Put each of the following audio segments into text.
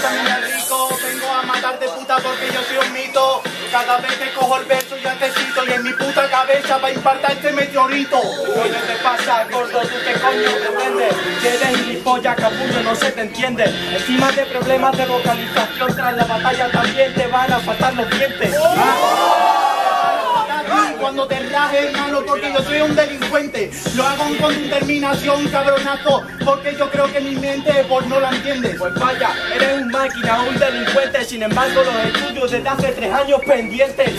también a matar puta porque yo soy un mito. Cada vez que cojo el verso ya te cito y en mi puta cabeza va a impactar este meteorito. Coño, te pasa, gordo? ¿Tú qué coño te vendes? Si eres gilipollas, capullo, no se te entiende. Encima de problemas de vocalización, tras la batalla también te van a faltar los dientes. Ah. Cuando te raje, hermano, porque yo soy un delincuente. Lo hago con determinación, cabronazo, porque yo creo que mi mente por no la entiende. Pues vaya, eres un máquina, un delincuente, sin embargo los estudios desde hace tres años pendientes.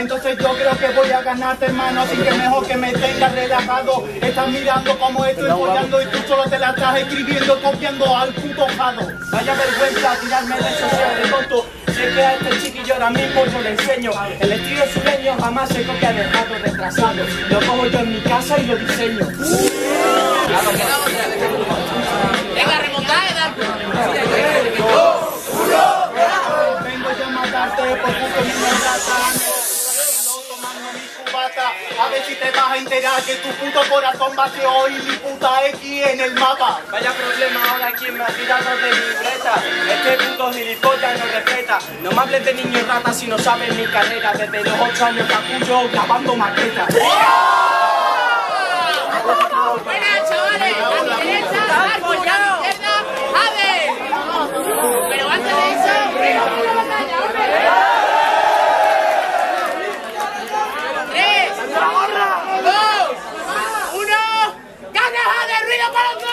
Entonces yo creo que voy a ganarte, hermano, así que mejor que me tengas relajado. Estás mirando cómo estoy follando y tú solo te la estás escribiendo, copiando al puto jado. Vaya vergüenza tirarme de social de tonto. Sé que a este chiquillo ahora mismo yo le enseño. El estilo sureño jamás se copia de rato retrasado. Lo cojo yo en mi casa y lo diseño. A ver si te vas a enterar que tu puto corazón bate hoy mi puta X en el mapa. Vaya problema ahora quien me ha tirado de libreta. Este puto gilipollas no respeta. No me hables de niño rata si no sabes mi carrera. Desde los 8 años capullo grabando maquetas. para